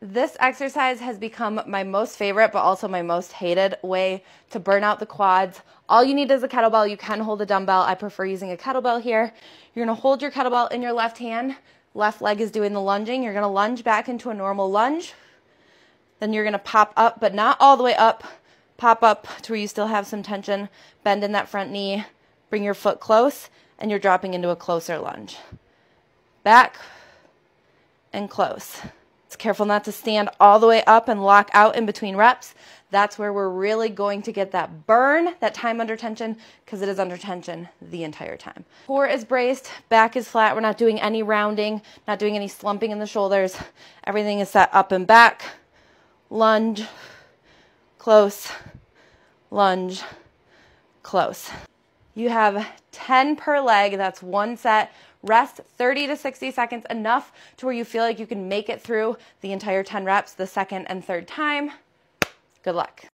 This exercise has become my most favorite, but also my most hated way to burn out the quads. All you need is a kettlebell. You can hold a dumbbell. I prefer using a kettlebell here. You're gonna hold your kettlebell in your left hand. Left leg is doing the lunging. You're gonna lunge back into a normal lunge. Then you're gonna pop up, but not all the way up. Pop up to where you still have some tension. Bend in that front knee. Bring your foot close, and you're dropping into a closer lunge. Back and close. It's careful not to stand all the way up and lock out in between reps. That's where we're really going to get that burn, that time under tension, because it is under tension the entire time. Core is braced, back is flat. We're not doing any rounding, not doing any slumping in the shoulders. Everything is set up and back. Lunge, close, lunge, close. You have 10 per leg, that's one set. Rest 30 to 60 seconds, enough to where you feel like you can make it through the entire 10 reps the second and third time. Good luck.